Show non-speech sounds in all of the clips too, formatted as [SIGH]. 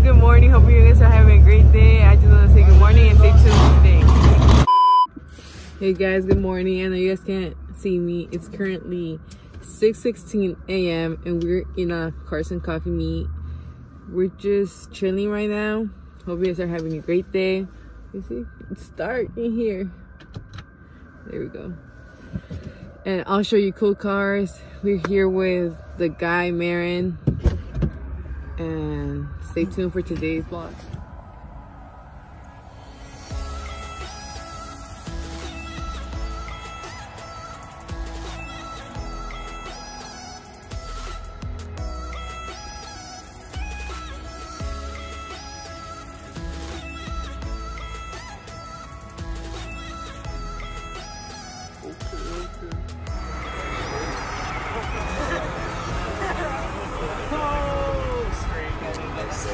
guys, good morning. Hope you guys are having a great day. I just want to say good morning and stay tuned today. Hey guys, good morning. I know you guys can't see me. It's currently 6:16 a.m. and we're in a Cars and Coffee meet. We're just chilling right now. Hope you guys are having a great day. You see, it's dark in here. There we go. And I'll show you cool cars. We're here with the guy Marin and stay tuned for today's vlog.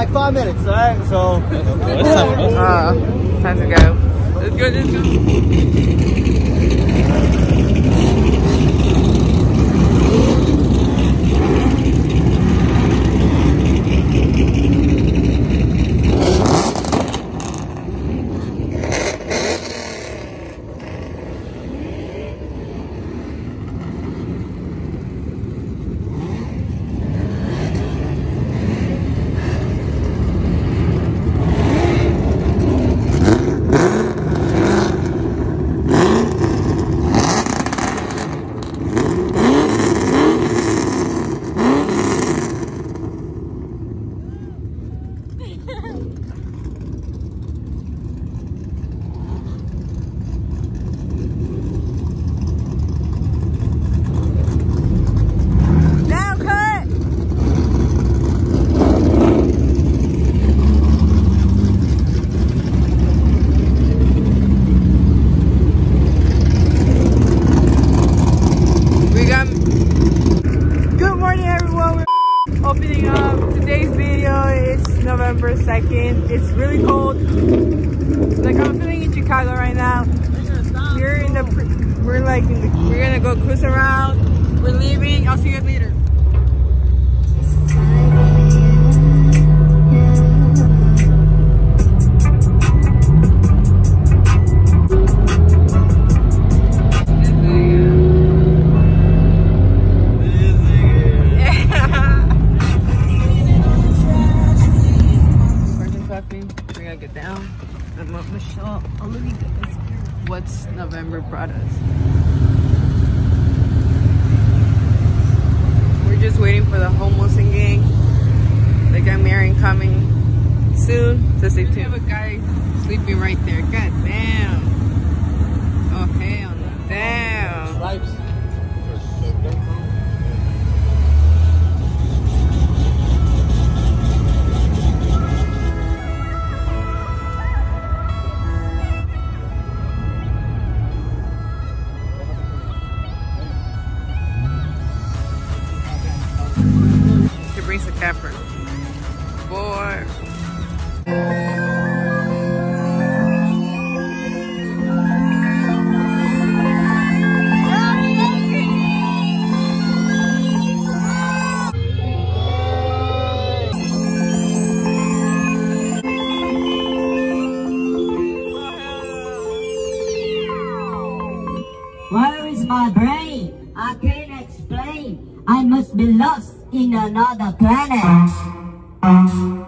like five minutes. All right, so uh, [LAUGHS] time to go. Let's go. Let's go. Now cut. We got. Good morning, everyone. We're opening up today's video. It's November 2nd. It's really cold. Like I'm feeling in Chicago right now. We're in the. We're like the. We're gonna go cruise around. We're leaving. I'll see you later. Michelle what's November brought us. We're just waiting for the homelessing gang. They got Marion coming soon. So stay tuned. We have a guy sleeping right there. God damn. Boy. Where is my brain? I can't explain. I must be lost in another planet.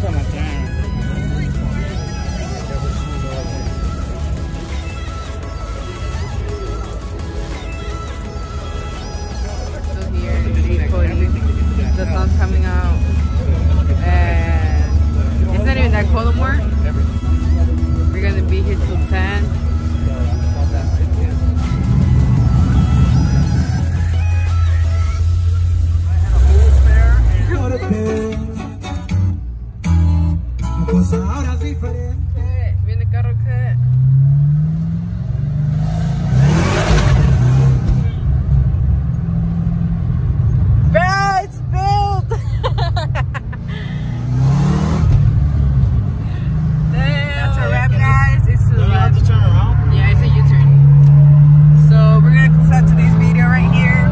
That's on my plan. Still here. The sun's coming out. That's a wrap, guys. It's a have to turn around? Yeah, it's a U-turn. So we're gonna today's video right here.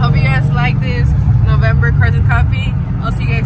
Hope you guys like this November Cars and Coffee. I'll see you guys.